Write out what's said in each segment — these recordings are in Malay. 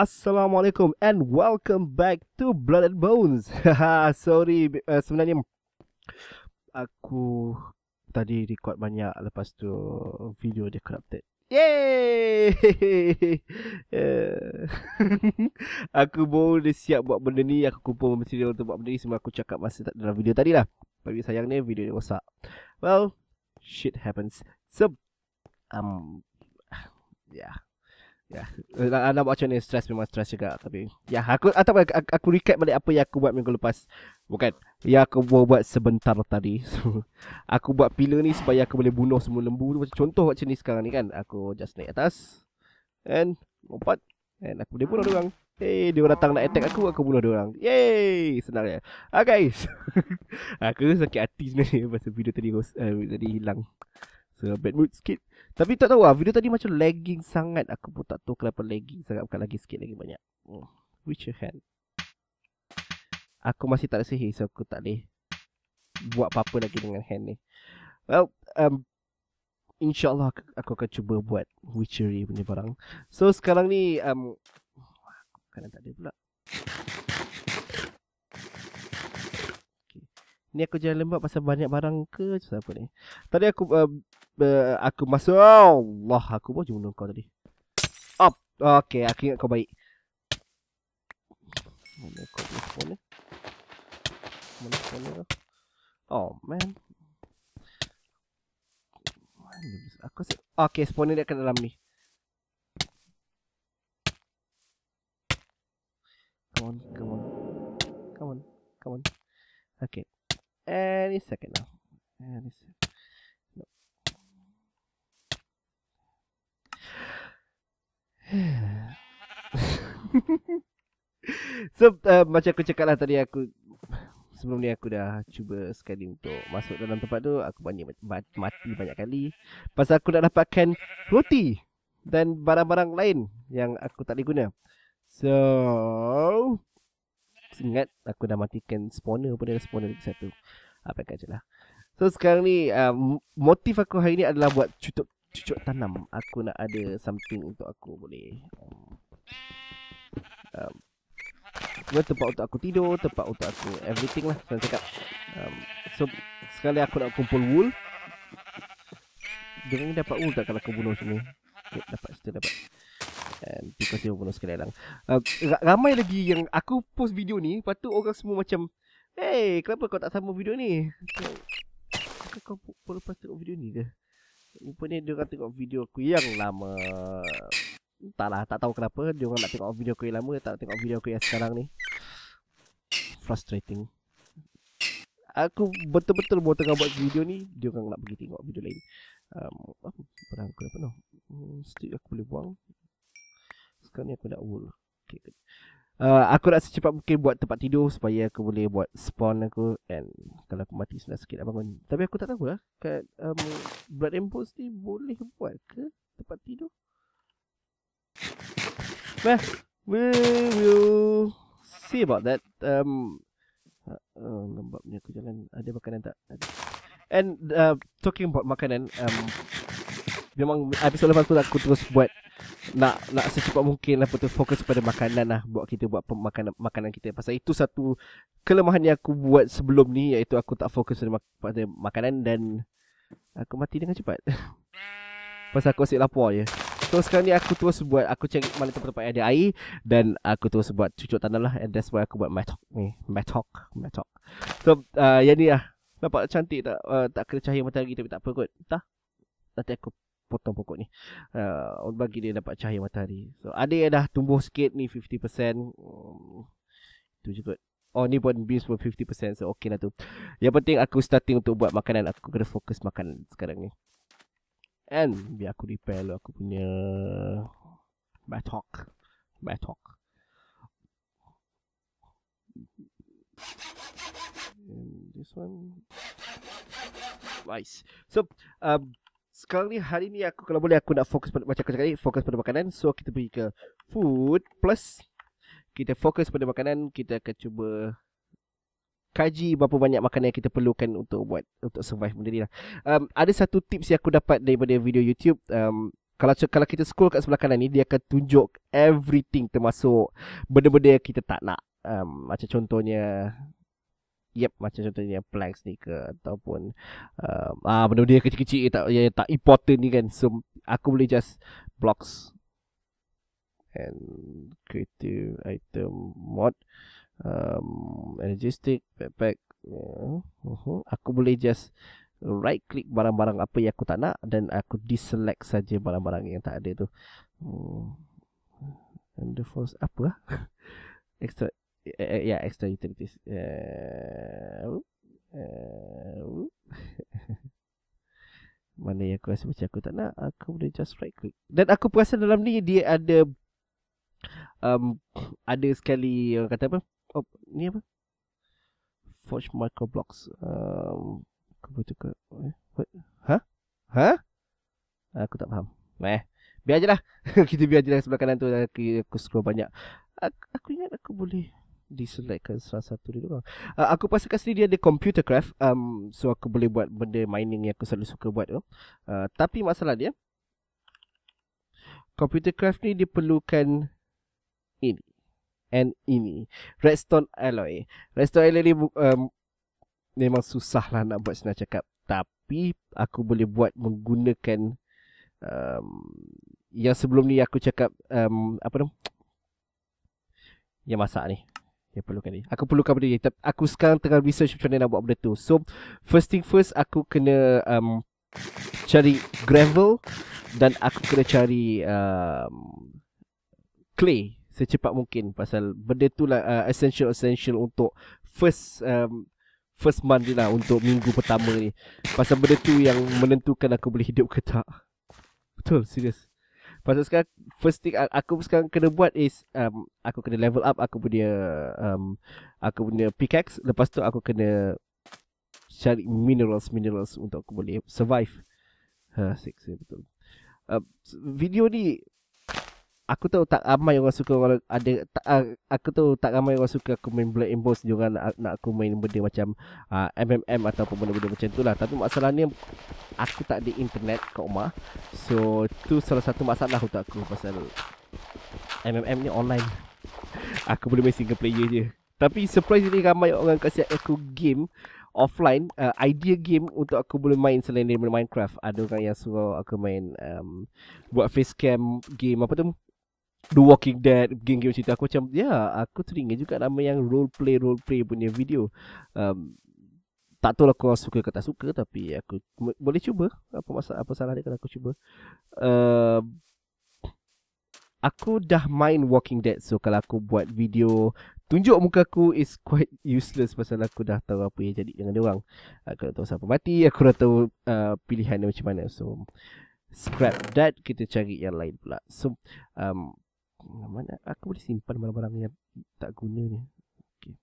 Assalamualaikum and welcome back to Blood and Bones. Sorry, uh, sebenarnya aku tadi record banyak lepas tu video dia corrupted. Yay! Eh. aku boleh siap buat benda ni, aku kumpul material untuk buat benda ni semua aku cakap masa dalam video tadi lah. Tapi sayangnya video ni rosak. Well, shit happens. So, um, yeah. Ya, yeah. nak buat macam ni stress memang stress juga tapi ya yeah, aku atau aku, aku recap balik apa yang aku buat minggu lepas. Bukan. Ya aku buat, buat sebentar tadi. aku buat pillar ni supaya aku boleh bunuh semua lembu tu macam contoh macam ni sekarang ni kan. Aku just naik atas and lompat and aku boleh bunuh dia orang. Hey, dia orang datang nak attack aku, aku bunuh dia orang. Yay! Senang ya. Ah guys. aku sakit hati sebenarnya pasal video tadi uh, tadi hilang. So bad mood sikit. Tapi tak tahu lah Video tadi macam lagging sangat. Aku pun tak tahu kenapa lagging sangat. Bukan lagi sikit lagi banyak. Hmm. Which your hand? Aku masih tak ada sihir So aku tak boleh Buat apa-apa lagi dengan hand ni. Well um, InsyaAllah aku akan cuba buat Witchery punya barang. So sekarang ni um, Kan tak ada pula. Ni aku jalan lembat pasal banyak barang ke? Apa ni? Tadi aku uh, uh, Aku masuk. Allah Aku pun bunuh kau tadi. Up Okay aku ingat kau baik. Mana kau punya phone Mana phone Oh man. Aku rasa Okay spawn ni dia akan dalam ni. Come on Come on. Come on Come on. Okay any second now. Any second. so uh, macam aku cakap lah tadi aku sebelum ni aku dah cuba sekali untuk masuk dalam tempat tu aku banyak mati banyak kali pasal aku nak dapatkan roti dan barang-barang lain yang aku tak boleh guna. So ingat aku dah matikan spawner pun ada spawner lagi satu. Apa kata lah. So sekarang ni um, motif aku hari ni adalah buat cucuk cucuk tanam. Aku nak ada something untuk aku boleh um, um, tempat untuk aku tidur, tempat untuk aku everything lah saya cakap. Um, so sekali aku nak kumpul wool. Jangan dapat wool tak kalau aku bunuh sini. Okay, dapat, still dapat. And because dia bunuh sekali lang. Uh, ramai lagi yang aku post video ni, lepas tu orang semua macam, Hey, kenapa kau tak sama video ni? Kau, pun lepas tengok video ni ke? Rupanya dia orang tengok video aku yang lama. Entahlah, tak tahu kenapa. Dia orang nak tengok video aku yang lama, tak tengok video aku yang sekarang ni. Frustrating. Aku betul-betul mau tengah buat video ni, dia orang nak pergi tengok video lain. Um, apa barang aku dah penuh? Hmm, stick aku boleh buang. Sekarang ni aku nak wool. Okay. Uh, aku nak secepat mungkin buat tempat tidur supaya aku boleh buat spawn aku and kalau aku mati sudah sikit nak bangun. Tapi aku tak tahu lah kat um, Blood Bones ni boleh buat ke tempat tidur? Well, we will see about that. Um, uh, oh, lembab ni aku jalan. Ada makanan tak? Ada. And uh, talking about makanan, um, memang episode lepas tu aku terus buat nak nak secepat mungkin lah betul fokus pada makanan lah buat kita buat makanan makanan kita. Pasal itu satu kelemahan yang aku buat sebelum ni iaitu aku tak fokus pada, mak- pada makanan dan aku mati dengan cepat. Pasal aku asyik lapar je. So sekarang ni aku terus buat aku cari mana tempat-tempat yang ada air dan aku terus buat cucuk tanah lah and that's why aku buat metok ni metok metok so uh, yang ni lah. Nampak cantik tak? Uh, tak kena cahaya matahari tapi tak apa kot. Tak nanti aku potong pokok ni. Uh, bagi dia dapat cahaya matahari. So ada yang dah tumbuh sikit ni 50% um, itu juga. Oh ni pun beans pun 50% so okey lah tu. Yang penting aku starting untuk buat makanan. Aku kena fokus makan sekarang ni. And biar aku repair lah aku punya batok batok and this one. Nice. So um, sekarang ni hari ni aku kalau boleh aku nak fokus pada macam aku cakap ni fokus pada makanan. So kita pergi ke food plus. Kita fokus pada makanan. Kita akan cuba kaji berapa banyak makanan yang kita perlukan untuk buat untuk survive benda ni lah. Um, ada satu tips yang aku dapat daripada video YouTube. Um, kalau kalau kita scroll kat sebelah kanan ni dia akan tunjuk everything termasuk benda-benda yang kita tak nak. Um, macam contohnya Yep, macam contohnya planks ni ke ataupun um, ah benda-benda yang kecil-kecil yang tak yang tak important ni kan. So aku boleh just blocks and creative item mod um, energy stick backpack uh, uh-huh. aku boleh just right click barang-barang apa yang aku tak nak dan aku deselect saja barang-barang yang tak ada tu. Hmm. And the first apa? extra ya uh, yeah, extra utilities. Uh, uh, mana yang aku rasa macam aku tak nak Aku boleh just right click Dan aku perasan dalam ni Dia ada um, Ada sekali Orang kata apa Oh ni apa Forge microblocks um, aku betul ke? Eh, what? Ha? Ha? Aku tak faham. Eh, biar je lah. Kita biar je lah sebelah kanan tu. Aku, aku scroll banyak. Aku, aku ingat aku boleh diselectkan salah satu dia Uh, aku pastikan sendiri dia ada computer craft. Um, so aku boleh buat benda mining yang aku selalu suka buat tu. Uh, tapi masalah dia. Computer craft ni diperlukan ini. And ini. Redstone alloy. Redstone alloy ni um, memang susah lah nak buat senang cakap. Tapi aku boleh buat menggunakan um, yang sebelum ni aku cakap um, apa tu? Yang masak ni. Yang perlukan ni. Aku perlukan benda ni. Aku sekarang tengah research macam mana nak buat benda tu. So, first thing first, aku kena um, cari gravel dan aku kena cari um, clay secepat mungkin pasal benda tu lah uh, essential essential untuk first um, first month je lah untuk minggu pertama ni. Pasal benda tu yang menentukan aku boleh hidup ke tak. Betul, serius. Pasal sekarang first thing aku sekarang kena buat is um, aku kena level up aku punya um, aku punya pickaxe lepas tu aku kena cari minerals minerals untuk aku boleh survive. Ha, sexy betul. Uh, video ni aku tahu tak ramai orang suka orang ada tak, uh, aku tahu tak ramai orang suka aku main Black and Boss. Juga nak, nak aku main benda macam uh, ah, MMM ataupun benda-benda macam tu lah. Tapi masalahnya aku tak ada internet kat rumah. So tu salah satu masalah untuk aku pasal MMM ni online. Aku boleh main single player je. Tapi surprisingly ramai orang kasi aku game offline uh, idea game untuk aku boleh main selain daripada Minecraft. Ada orang yang suruh aku main um, buat face cam game apa tu The Walking Dead game-game cerita aku macam ya aku teringat juga nama yang role play role play punya video. Um, tak tahu lah kau suka ke tak suka tapi aku boleh cuba. Apa masalah apa salah dia kalau aku cuba. Uh, aku dah main Walking Dead so kalau aku buat video tunjuk muka aku is quite useless pasal aku dah tahu apa yang jadi dengan dia orang. Aku dah tahu siapa mati aku dah tahu uh, pilihan dia macam mana so scrap that kita cari yang lain pula. So um, mana aku boleh simpan barang-barang yang tak guna ni. Okay.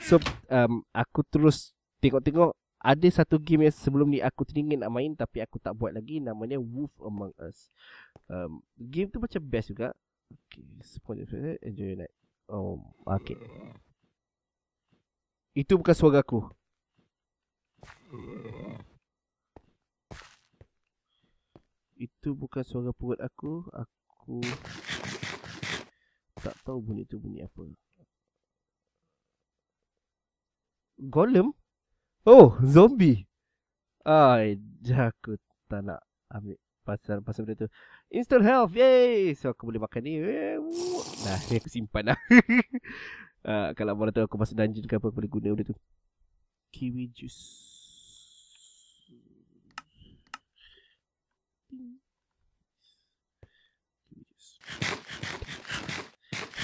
So um, aku terus tengok-tengok ada satu game yang sebelum ni aku teringin nak main tapi aku tak buat lagi namanya Wolf Among Us. Um, game tu macam best juga. Okay, spoiler enjoy night. Oh, okay. Itu bukan suara aku. Itu bukan suara perut aku. Aku tak tahu bunyi tu bunyi apa. Golem? Oh, zombie. Ai, aku tak nak ambil pasal pasal benda tu. Instant health. Yay! So aku boleh makan ni. Nah, ni aku simpan lah. uh, kalau mana tahu aku masuk dungeon ke apa aku boleh guna benda tu. Kiwi juice.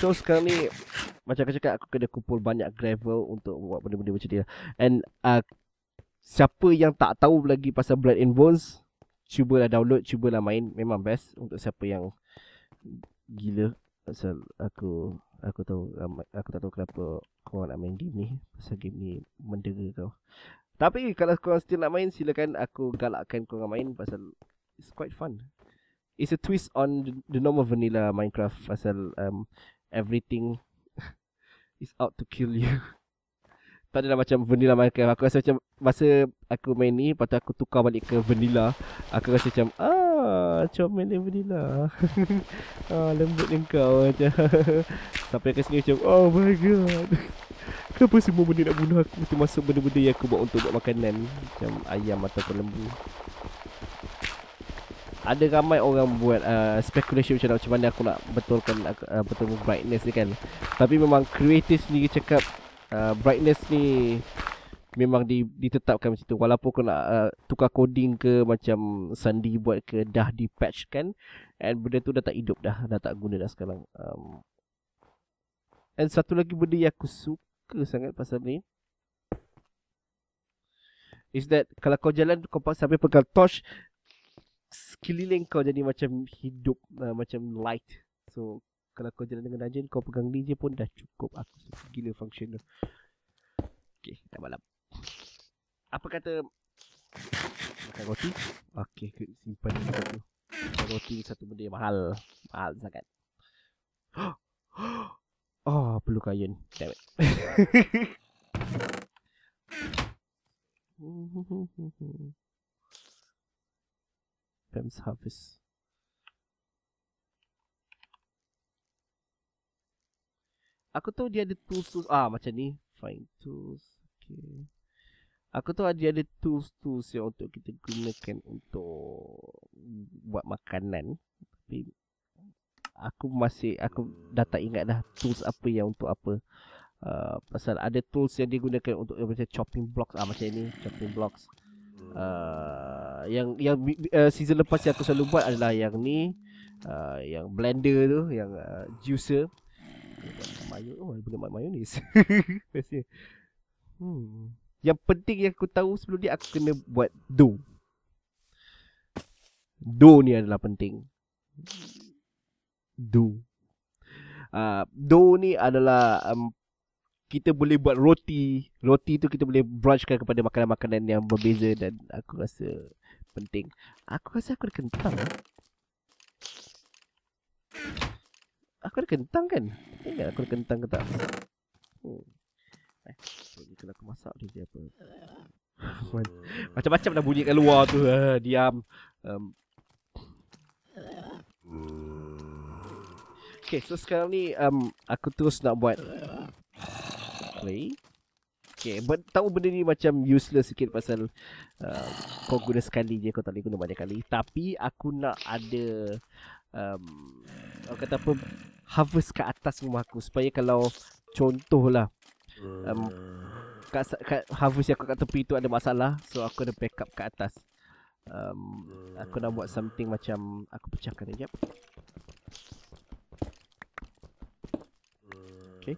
So sekarang ni Macam aku cakap Aku kena kumpul banyak gravel Untuk buat benda-benda macam ni lah. And uh, Siapa yang tak tahu lagi Pasal Blood and Bones Cubalah download Cubalah main. Memang best Untuk siapa yang Gila Pasal aku Aku tahu Aku tak tahu kenapa Kau nak main game ni Pasal game ni Mendera kau. Tapi kalau kau still nak main Silakan aku galakkan kau main Pasal It's quite fun. It's a twist on the normal vanilla Minecraft Pasal um, everything is out to kill you. tak adalah macam vanilla Minecraft. Aku rasa macam masa aku main ni, lepas aku tukar balik ke vanilla, aku rasa macam, ah, Ah, comel dia vanilla. ah, lembut dia kau macam. Sampai ke sini macam, oh my god. Kenapa semua benda nak bunuh aku Termasuk benda-benda yang aku buat untuk buat makanan Macam ayam ataupun lembu Ada ramai orang buat uh, speculation macam, macam mana aku nak betulkan uh, betul brightness ni kan. Tapi memang kreatif sendiri cakap uh, Brightness ni memang di, ditetapkan macam tu. Walaupun aku nak uh, tukar coding ke macam Sandy buat ke dah di patch kan. And benda tu dah tak hidup dah, dah tak guna dah sekarang. Um, And satu lagi benda yang aku suka sangat pasal ni is that kalau kau jalan kau sampai pegang torch sekeliling kau jadi macam hidup uh, macam light. So kalau kau jalan dengan dungeon kau pegang ni je pun dah cukup. Aku suka gila function tu. Okey dah malam. Apa kata? Makan roti? Okey simpan ni makan roti satu benda yang mahal. Mahal sangat. Oh, perlu kain. Damn it. Pam's Harvest. Aku tahu dia ada tools tools ah macam ni find tools okay aku tahu dia ada tools tools yang untuk kita gunakan untuk buat makanan tapi aku masih aku dah tak ingat dah tools apa yang untuk apa. Uh, pasal ada tools yang digunakan untuk macam chopping blocks ah macam ni chopping blocks. Uh, yang yang uh, season lepas yang aku selalu buat adalah yang ni uh, yang blender tu yang uh, juicer. Mayo oh boleh buat mayonis hmm. yang penting yang aku tahu sebelum ni aku kena buat dough. Dough ni adalah penting. Dough. Uh, dough ni adalah um, kita boleh buat roti. Roti tu kita boleh branchkan kepada makanan-makanan yang berbeza dan aku rasa penting. Aku rasa aku ada kentang. Aku ada kentang kan? Ingat aku ada kentang ke tak? Hmm. Eh, kalau aku masak dia apa? Macam-macam dah bunyi kat luar tu. Uh, diam. Um, Okay, so sekarang ni um, aku terus nak buat play. Okay, but tahu benda ni macam useless sikit pasal uh, kau guna sekali je, kau tak boleh guna banyak kali. Tapi aku nak ada, um, aku kata apa, harvest kat atas rumah aku. Supaya kalau contoh lah, um, kat, kat harvest yang aku kat tepi tu ada masalah. So aku ada backup kat atas. Um, aku nak buat something macam, aku pecahkan sekejap. Okay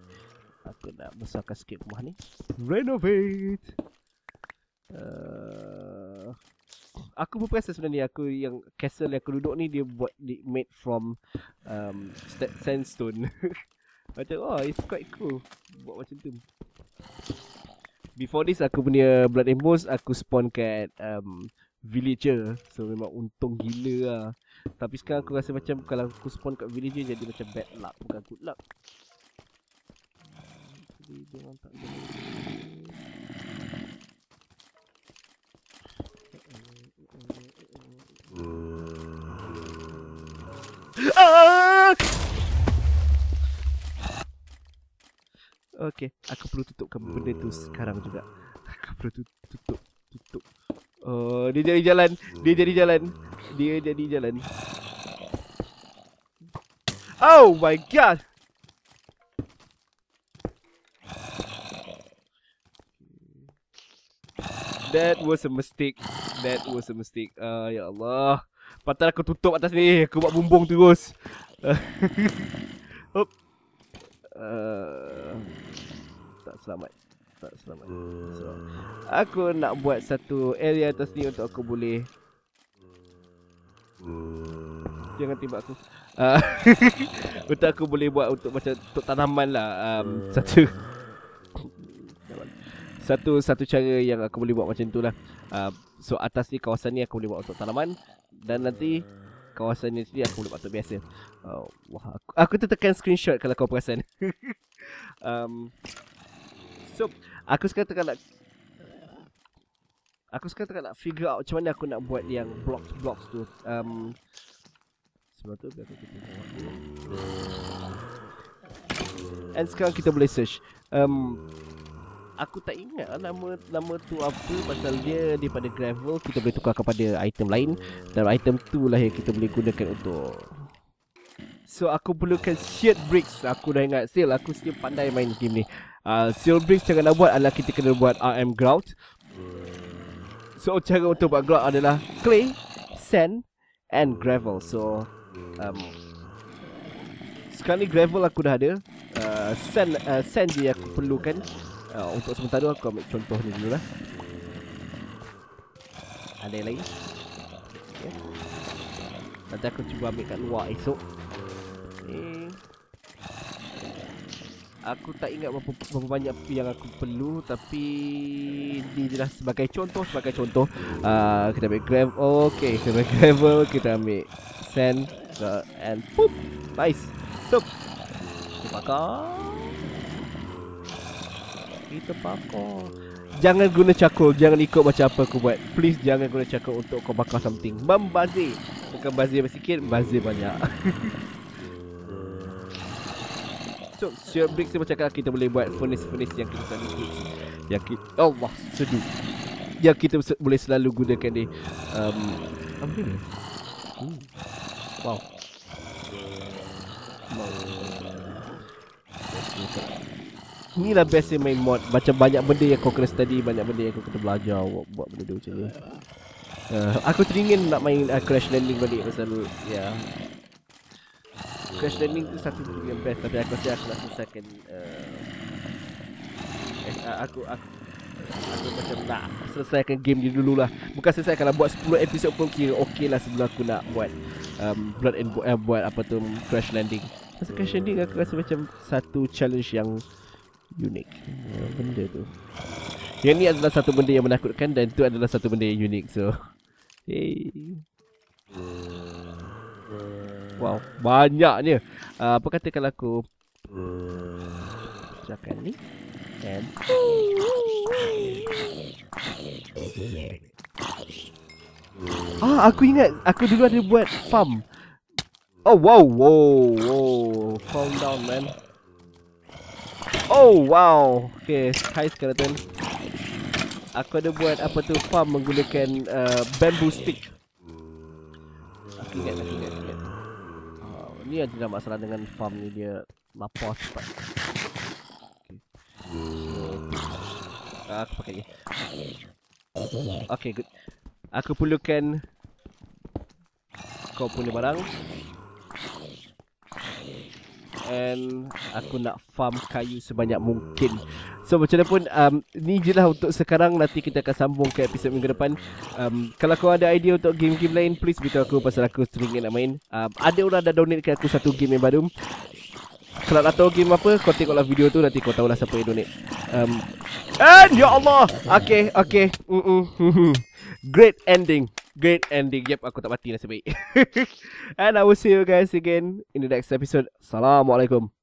Aku nak besarkan sikit rumah ni. Renovate. Uh, Aku pun perasan sebenarnya. Aku yang castle yang aku duduk ni Dia buat di, made from um, Sandstone. Macam oh it's quite cool. Buat macam tu. Before this aku punya Blood and Bones Aku spawn kat um, Villager. So memang untung gila lah. Tapi sekarang aku rasa macam Kalau aku spawn kat villager Jadi macam bad luck. Bukan good luck tapi dia orang tak boleh Okay, aku perlu tutupkan benda tu sekarang juga. Aku perlu tutup, tutup. Oh, dia jadi jalan, dia jadi jalan, dia jadi jalan. Oh my god! That was a mistake. That was a mistake. Ah uh, ya Allah. Patut aku tutup atas ni. Aku buat bumbung terus. Hop. Uh, tak selamat. Tak selamat. So, aku nak buat satu area atas ni untuk aku boleh Jangan tiba aku. Uh, untuk aku boleh buat untuk macam untuk tanaman lah um, satu satu satu cara yang aku boleh buat macam tu lah. Uh, so atas ni kawasan ni aku boleh buat untuk tanaman dan nanti kawasan ni sendiri aku boleh buat untuk biasa. Uh, wah, aku, aku tertekan screenshot kalau kau perasan. um, so aku sekarang tengah nak Aku sekarang tengah nak figure out macam mana aku nak buat yang blocks-blocks tu. Um, sebab tu biar aku kita And sekarang kita boleh search. Um, aku tak ingat lah nama nama tu apa. Pasal dia daripada gravel kita boleh tukar kepada item lain. Dan item tu lah yang kita boleh gunakan untuk So aku perlukan shield bricks. Aku dah ingat Seal Aku still pandai main game ni. Uh, Shield bricks cara nak buat adalah Kita kena buat RM grout. So cara untuk buat grout adalah Clay Sand And gravel. So um, Sekarang ni gravel aku dah ada. Uh, Sand uh, Sand je aku perlukan uh, Untuk sementara aku ambil contoh ni dulu lah. Ada yang lain okay. Nanti aku cuba ambil kat luar esok. Aku tak ingat berapa, berapa banyak yang aku perlu Tapi Ni je lah sebagai contoh Sebagai contoh. Uh, Kita ambil gravel Okay Kita ambil gravel Kita ambil Sand uh, And Poop Nice. So Kita bakar Kita bakar Jangan guna cakul Jangan ikut macam apa aku buat Please jangan guna cakul Untuk kau bakar something Membazir Bukan bazir sikit Bazir banyak So, shear bricks ni macam kita boleh buat furnace-furnace yang kita selalu bricks. Yang kita, Allah, seduh. Yang kita boleh selalu gunakan ni. Um, apa ni? Hmm. Wow. Ni lah best main mod. Macam banyak benda yang kau kena study Banyak benda yang kau kena belajar Buat, buat benda macam ni. Uh, Aku teringin nak main uh, Crash Landing balik Pasal Ya. Yeah. Crash Landing tu satu yang best Tapi aku rasa aku nak selesaikan uh, eh, uh, Aku Aku Aku macam nak selesaikan game ni dulu lah. Bukan selesai kalau buat 10 episod pun kira okey lah sebelum aku nak buat um, Blood and uh, buat apa tu Crash Landing. Masa Crash Landing aku rasa macam satu challenge yang unik Benda tu Yang ni adalah satu benda yang menakutkan dan tu adalah satu benda yang unik so Hey Wow, banyaknya. Uh, apa kata kalau aku cakap ni? And Ah, aku ingat aku dulu ada buat farm. Oh, wow, wow, wow. Calm down, man. Oh, wow. Okay, hi skeleton. Aku ada buat apa tu farm menggunakan uh, bamboo stick. Aku ingat, aku ingat, aku ingat ni ada masalah dengan farm ni dia lapar cepat. Okay. Aku pakai ni. Okay, good. Aku perlukan kau punya barang. And aku nak farm kayu sebanyak mungkin. So macam mana pun um, Ni je lah untuk sekarang. Nanti kita akan sambung ke episod minggu depan. Um, Kalau kau ada idea untuk game-game lain Please beritahu aku pasal aku teringin nak main. Um, Ada orang dah donate ke aku satu game yang baru. Kalau nak tahu game apa Kau tengoklah video tu Nanti kau tahulah siapa yang donate. Um, And ya Allah! Okay okay. Mm -mm. Great ending. Great ending. Yep aku tak mati nasib baik. And I will see you guys again In the next episode. Assalamualaikum